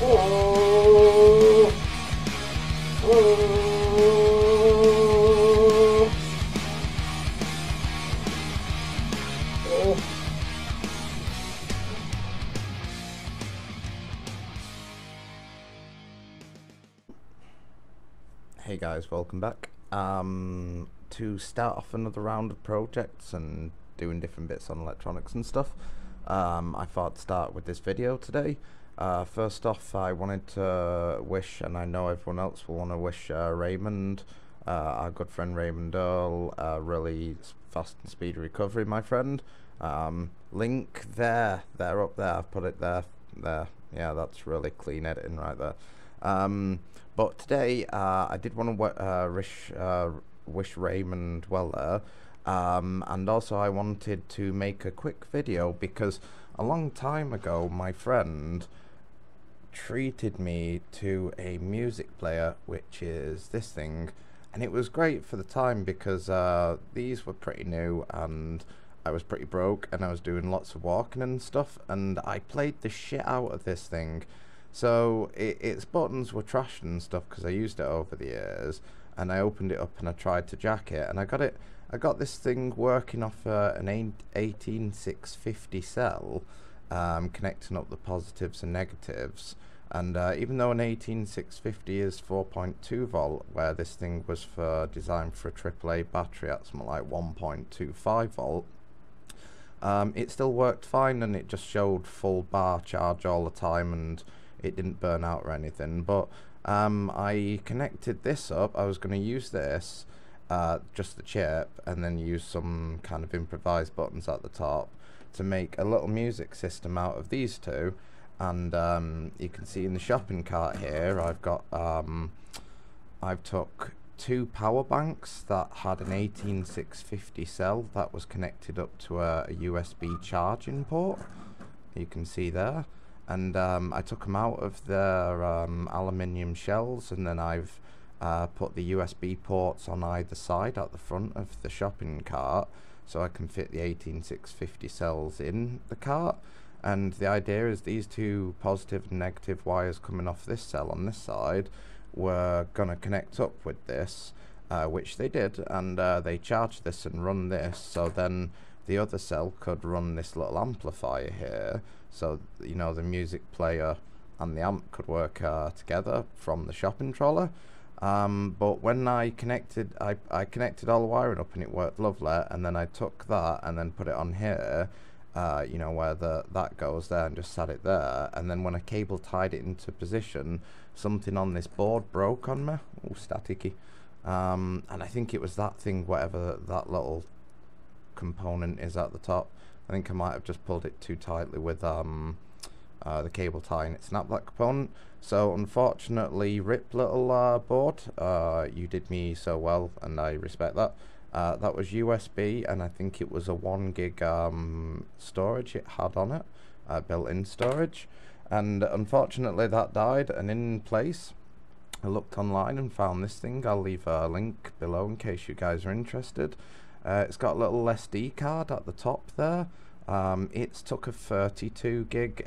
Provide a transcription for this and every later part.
Hey guys, welcome back. Um, to start off another round of projects and doing different bits on electronics and stuff, um, I thought to start with this video today. Uh, first off, I wanted to wish, and I know everyone else will want to wish uh, Raymond, uh, our good friend Raymond Earl, a really fast and speedy recovery, my friend. Um, link there, there up there, I've put it there, there. Yeah, that's really clean editing right there. Um, but today, uh, I did want to uh, wish, uh, wish Raymond well there. Um, and also I wanted to make a quick video because a long time ago, my friend treated me to a music player, which is this thing. And it was great for the time because uh, these were pretty new and I was pretty broke and I was doing lots of walking and stuff. And I played the shit out of this thing so it, its buttons were trashed and stuff because I used it over the years, and I opened it up and I tried to jack it, and I got it. I got this thing working off uh, an 18650 cell, um, connecting up the positives and negatives. And uh, even though an 18650 is 4.2 volt, where this thing was for designed for a AAA battery at something like 1.25 volt, um, it still worked fine and it just showed full bar charge all the time and it didn't burn out or anything but um, I connected this up I was going to use this uh, just the chip and then use some kind of improvised buttons at the top to make a little music system out of these two. And um, you can see in the shopping cart here I've got um, I've took two power banks that had an 18650 cell that was connected up to a, a USB charging port. You can see there. And um, I took them out of their um, aluminium shells and then I've uh, put the USB ports on either side at the front of the shopping cart so I can fit the 18650 cells in the cart. And the idea is these two positive and negative wires coming off this cell on this side were gonna connect up with this uh, which they did and uh, they charged this and run this so then the other cell could run this little amplifier here so you know the music player and the amp could work uh, together from the shopping trolley um, but when I connected I, I connected all the wiring up and it worked lovely and then I took that and then put it on here uh, you know where the that goes there and just sat it there. And then when a cable tied it into position something on this board broke on me. Oh staticky. Um, and I think it was that thing whatever that little component is at the top. I think I might have just pulled it too tightly with um, uh, the cable tie and it snapped that component. So unfortunately, rip little uh, board, uh, you did me so well and I respect that. Uh, that was USB and I think it was a 1 gig um, storage it had on it, uh, built-in storage. And unfortunately that died and in place I looked online and found this thing. I'll leave a link below in case you guys are interested. Uh, it's got a little SD card at the top there. Um, it's took a 32 gig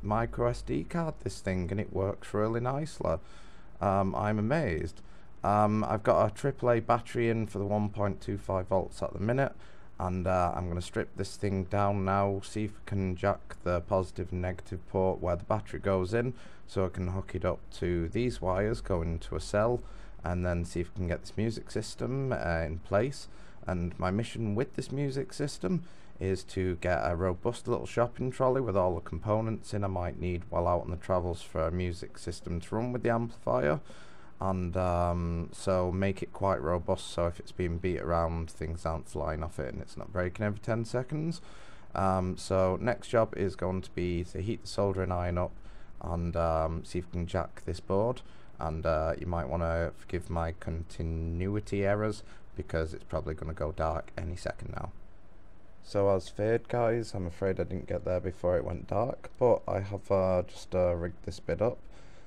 micro SD card, this thing, and it works really nicely. Um, I'm amazed. Um, I've got a AAA battery in for the 1.25 volts at the minute, and uh, I'm going to strip this thing down now, see if I can jack the positive and negative port where the battery goes in, so I can hook it up to these wires going into a cell, and then see if I can get this music system uh, in place and my mission with this music system is to get a robust little shopping trolley with all the components in I might need while out on the travels for a music system to run with the amplifier. And um, so make it quite robust so if it's being beat around things aren't flying off it and it's not breaking every 10 seconds. Um, so next job is going to be to heat the soldering iron up and um, see if we can jack this board. And uh, you might want to forgive my continuity errors because it's probably going to go dark any second now. So as feared guys, I'm afraid I didn't get there before it went dark, but I have uh, just uh, rigged this bit up.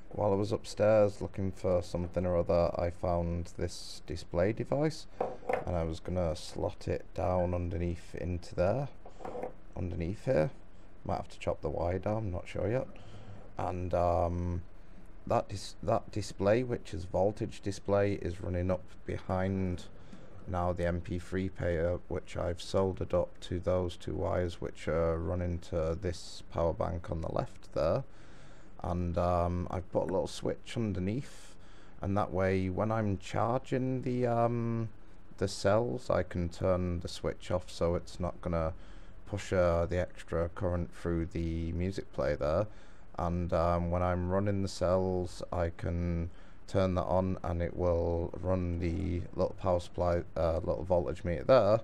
While I was upstairs looking for something or other, I found this display device, and I was going to slot it down underneath into there, underneath here. Might have to chop the wire down, I'm not sure yet. And um, that dis that display, which is voltage display, is running up behind now the MP3 player, which I've soldered up to those two wires, which are running to this power bank on the left there, and um, I've put a little switch underneath, and that way when I'm charging the um, the cells, I can turn the switch off so it's not gonna push uh, the extra current through the music player there. And um, when I'm running the cells I can turn that on and it will run the little power supply uh, little voltage meter there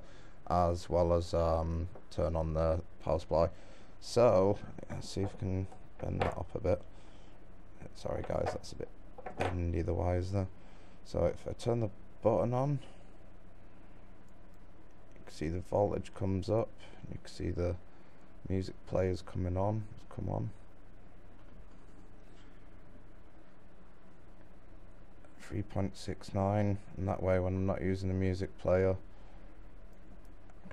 as well as um, turn on the power supply. So let's see if I can bend that up a bit. Sorry guys that's a bit bendy the wires there so if I turn the button on you can see the voltage comes up. You can see the music players coming on. Come on 3.69 and that way when I'm not using the music player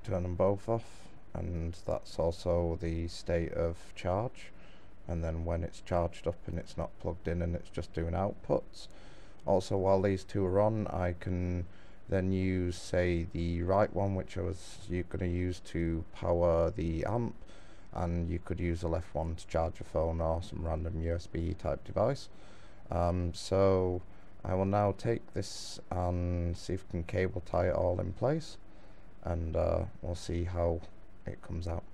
turn them both off and that's also the state of charge. And then when it's charged up and it's not plugged in and it's just doing outputs. Also while these two are on I can then use say the right one which I was you're going to use to power the amp. And you could use the left one to charge a phone or some random USB type device. Um, so I will now take this and see if we can cable tie it all in place and uh, we'll see how it comes out.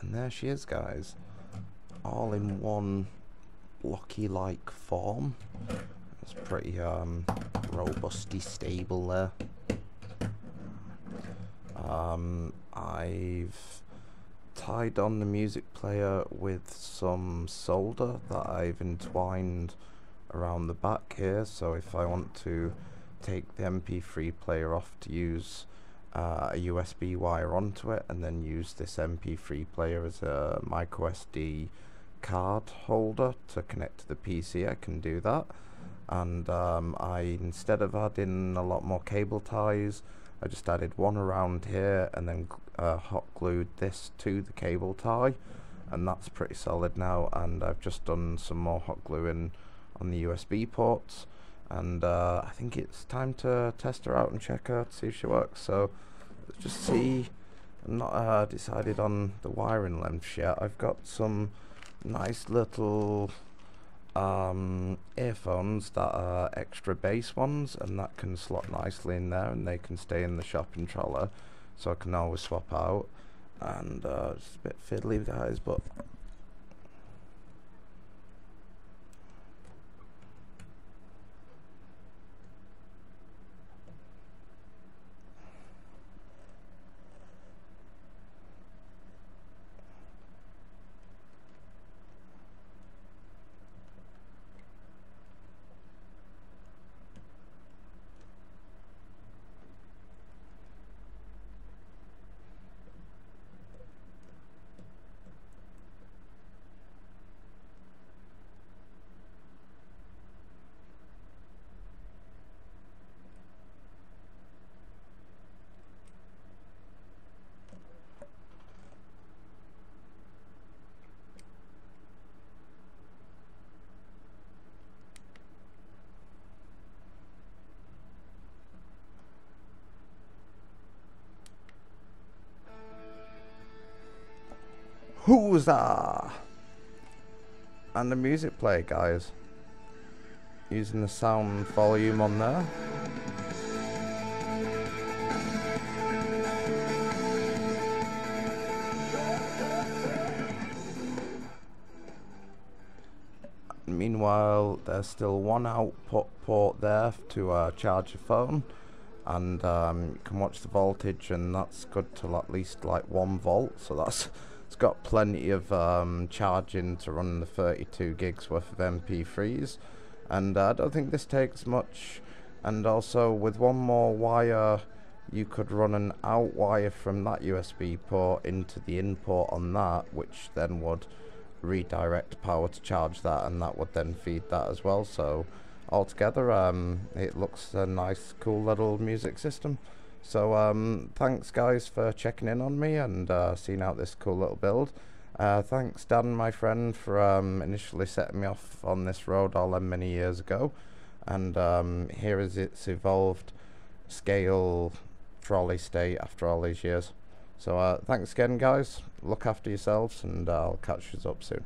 And there she is guys, all in one blocky like form. It's pretty um, robusty stable there. Um, I've tied on the music player with some solder that I've entwined around the back here so if I want to take the MP3 player off to use uh, a USB wire onto it and then use this MP3 player as a micro SD card holder to connect to the PC I can do that and um, I instead of adding a lot more cable ties I just added one around here and then uh, hot glued this to the cable tie and that's pretty solid now and I've just done some more hot gluing on the USB ports and uh, I think it's time to test her out and check her to see if she works. So let's just see. I'm not uh, decided on the wiring length yet. I've got some nice little um, earphones that are extra bass ones and that can slot nicely in there and they can stay in the shopping trolley so I can always swap out. And uh, it's a bit fiddly guys but That? And the music player, guys. Using the sound volume on there. Meanwhile, there's still one output port there to uh, charge your phone and um, you can watch the voltage and that's good till at least like one volt so that's it's got plenty of um, charging to run the 32 gigs worth of MP3s and uh, I don't think this takes much and also with one more wire you could run an out wire from that USB port into the in port on that which then would redirect power to charge that and that would then feed that as well so altogether. Um, it looks a nice, cool little music system. So um, thanks guys for checking in on me and uh, seeing out this cool little build. Uh, thanks Dan, my friend, for um, initially setting me off on this road all them many years ago. And um, here is its evolved scale trolley state after all these years. So uh, thanks again guys, look after yourselves and uh, I'll catch you up soon.